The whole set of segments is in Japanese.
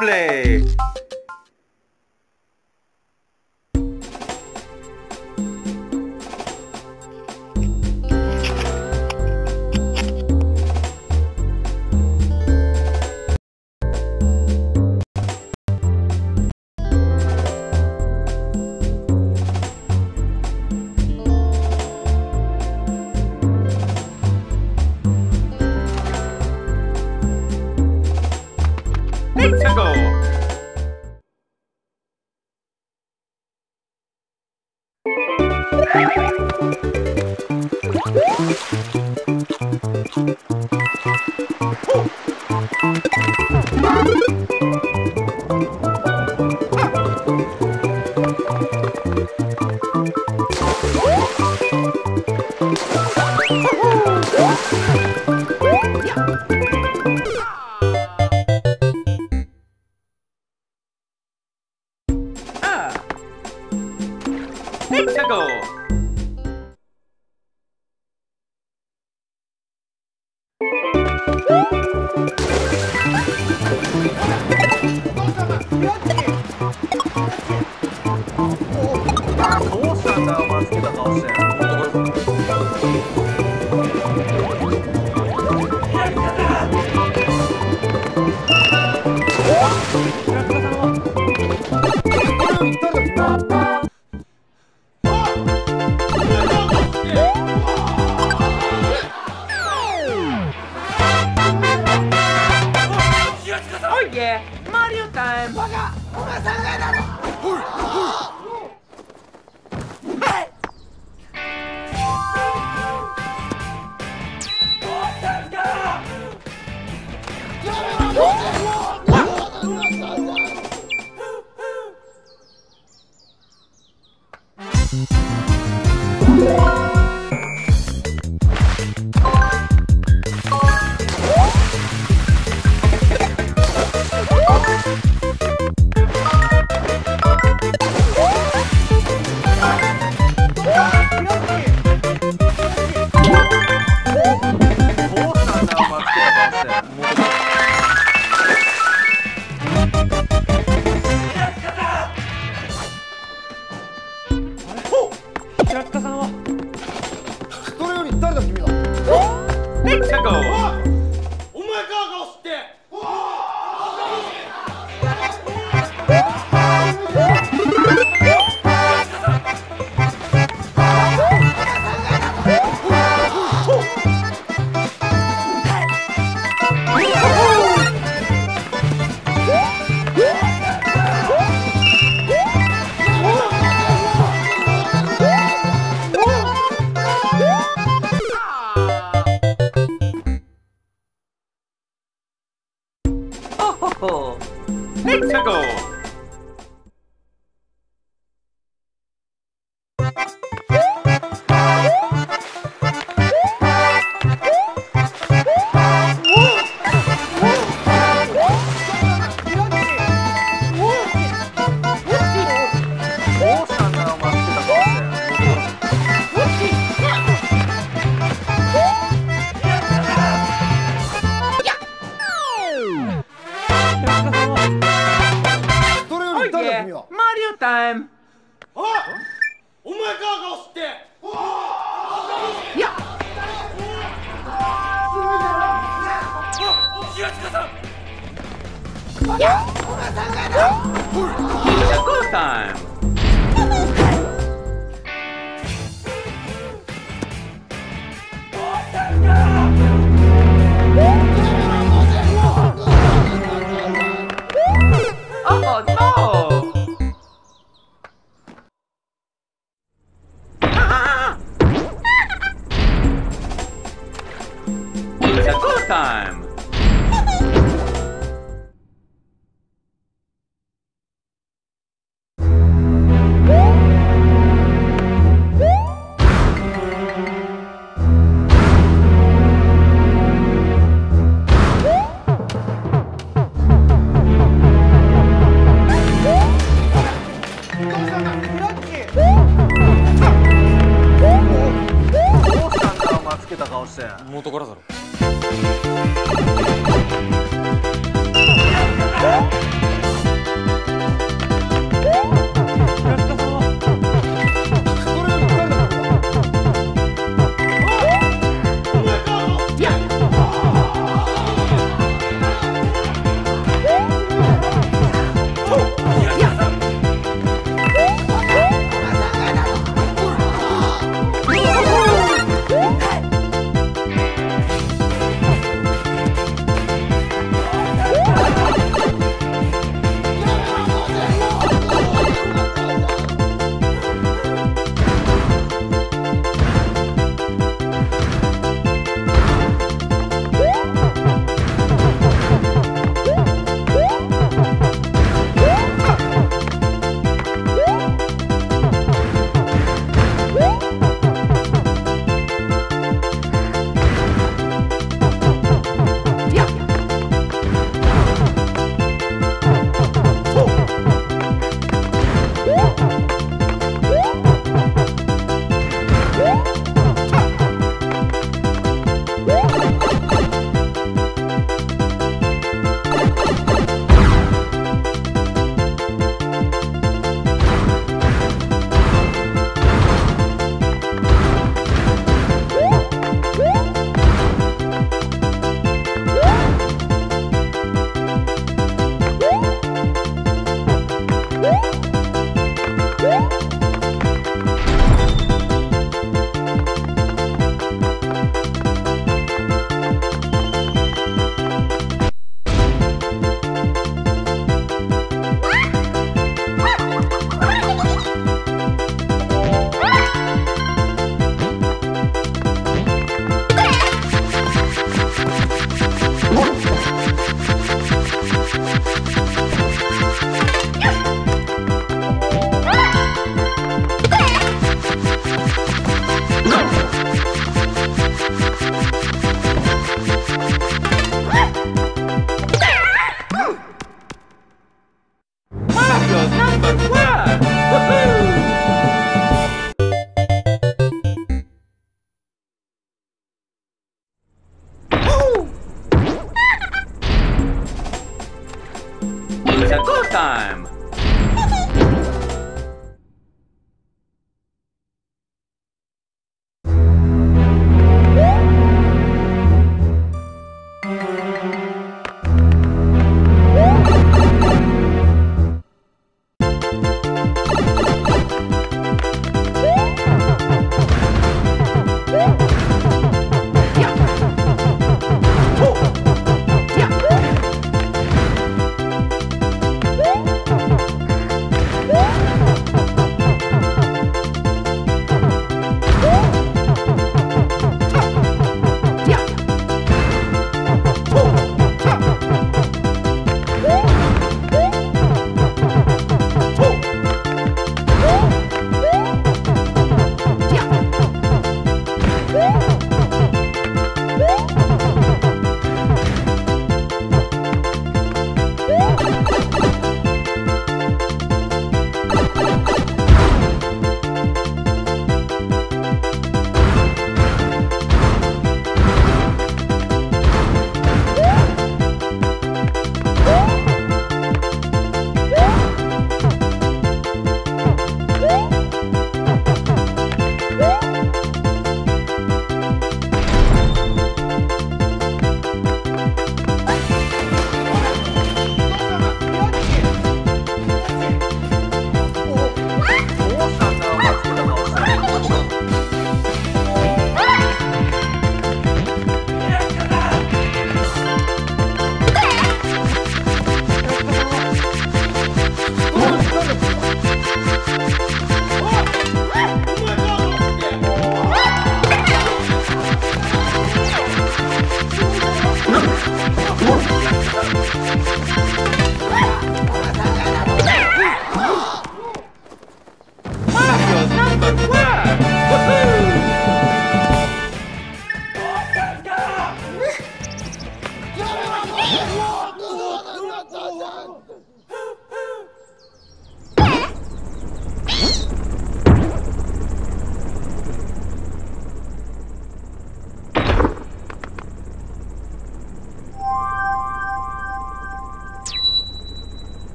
play. Ah. Yeah. Bye.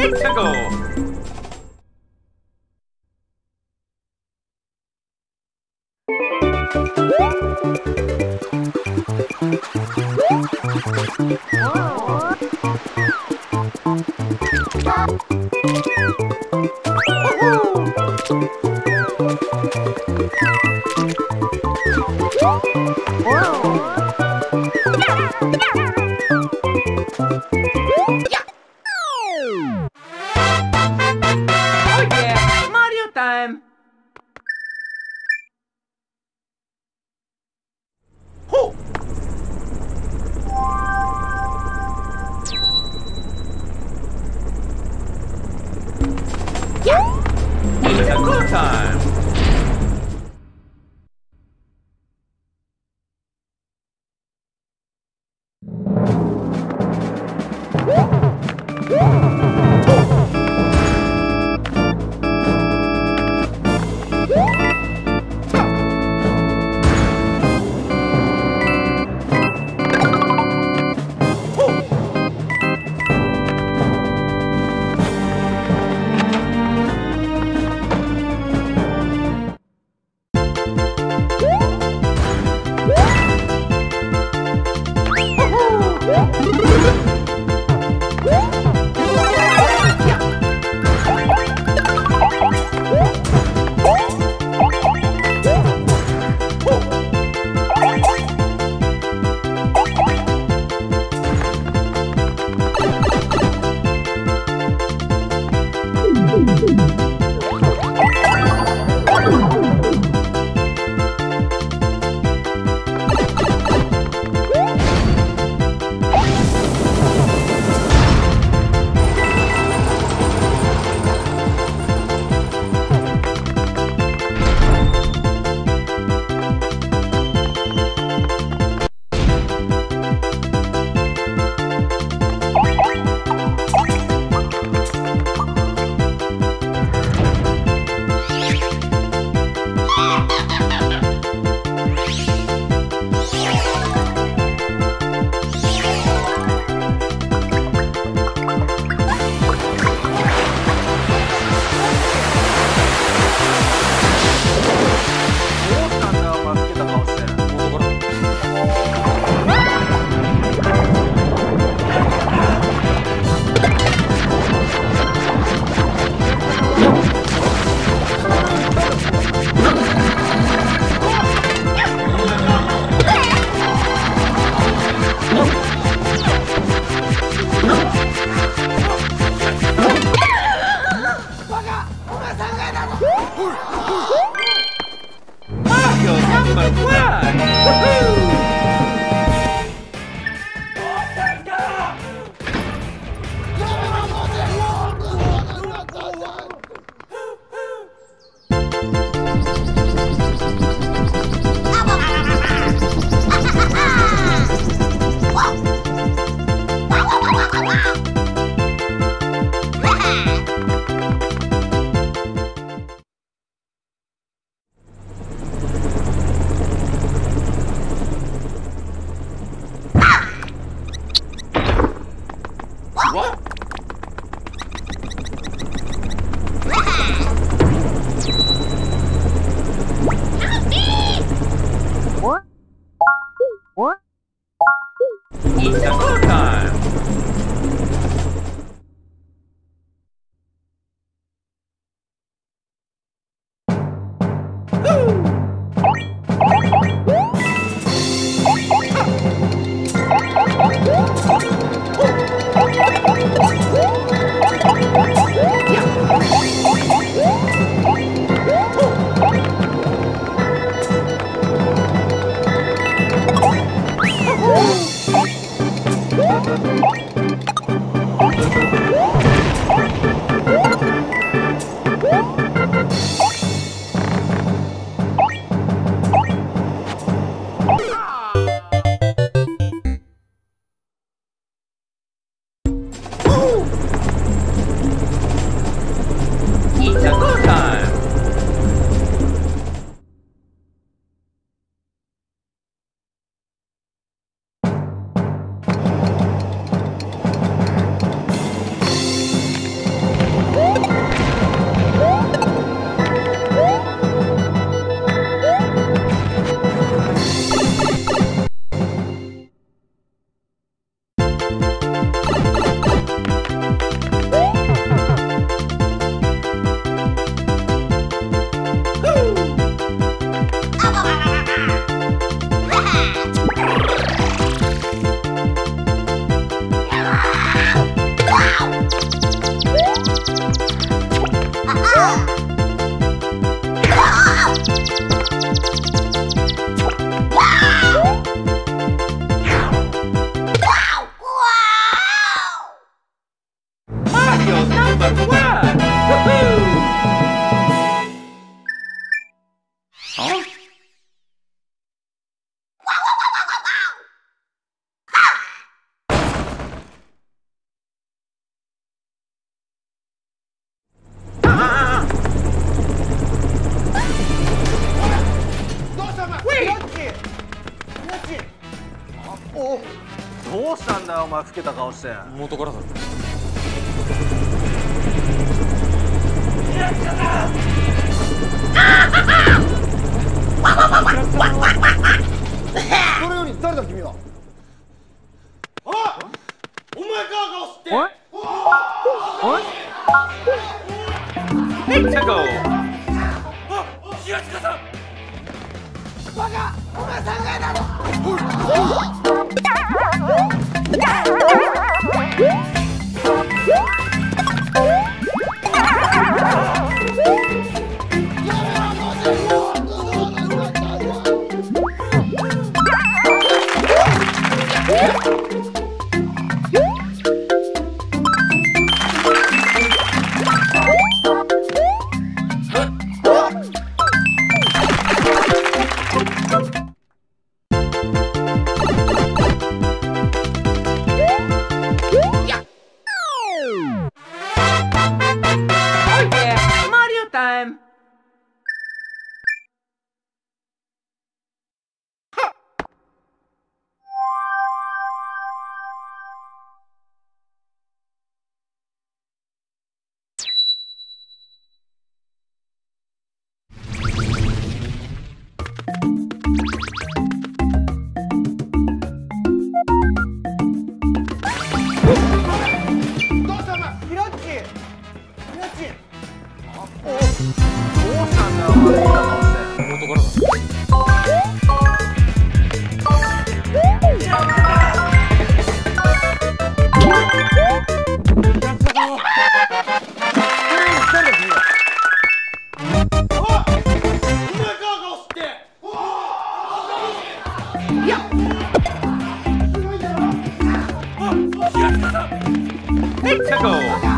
Let's go. Oh 前老けた顔して。元からだそ れより誰だ君は？Let's go.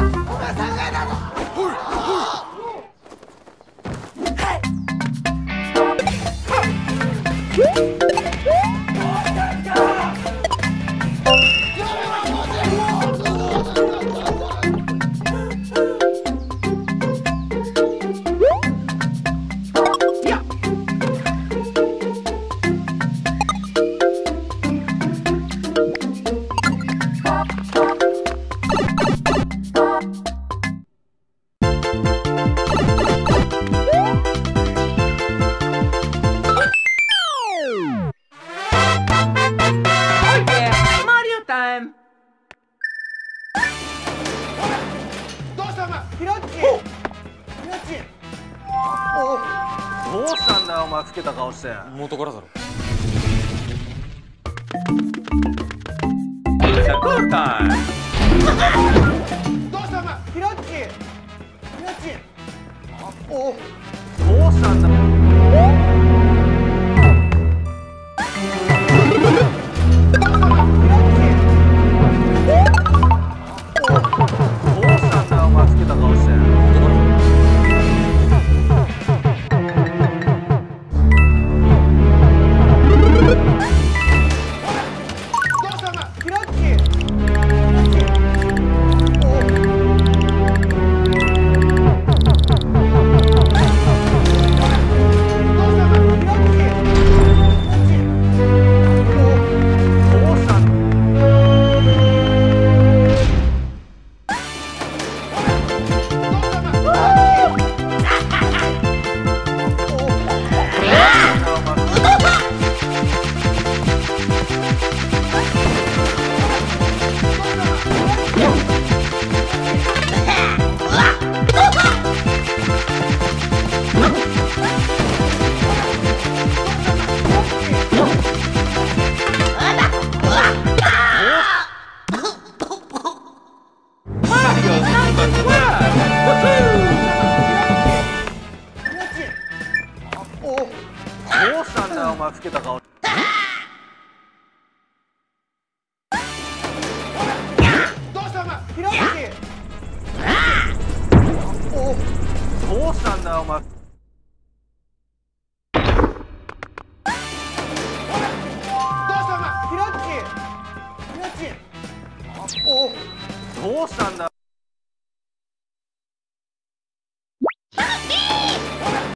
お前老けた顔して。元からだろ。あータイム。どうしたお前ヒロッチヒロッチお。